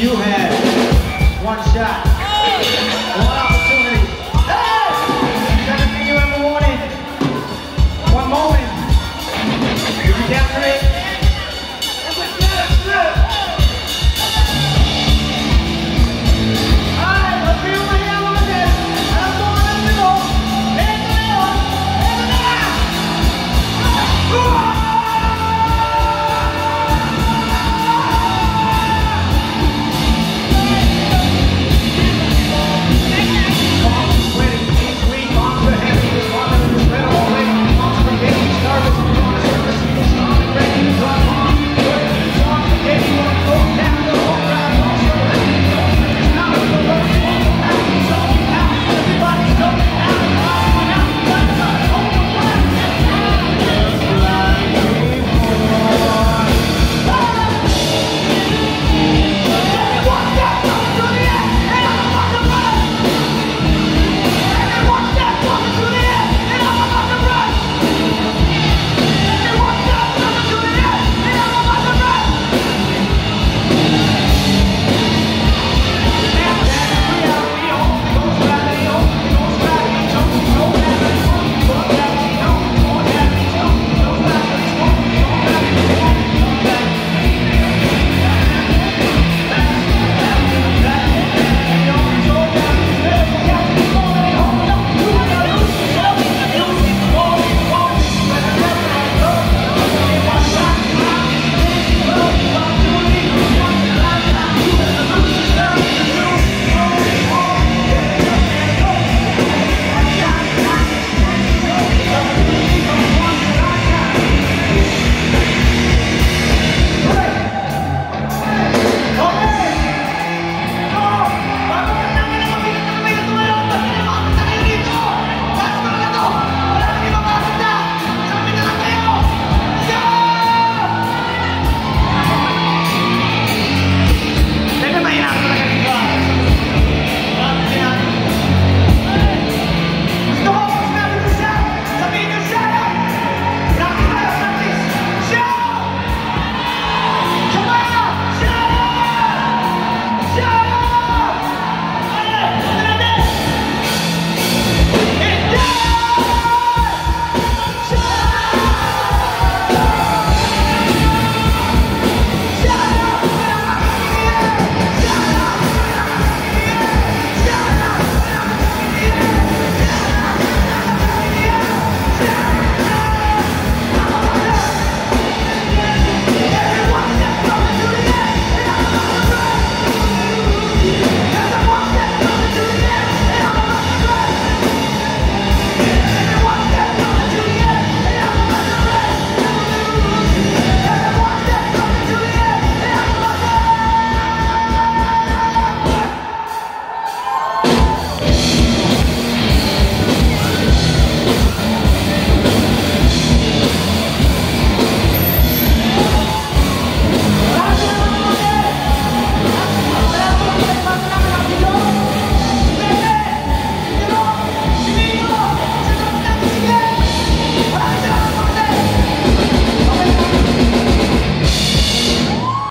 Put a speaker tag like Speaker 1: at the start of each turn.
Speaker 1: You have one shot,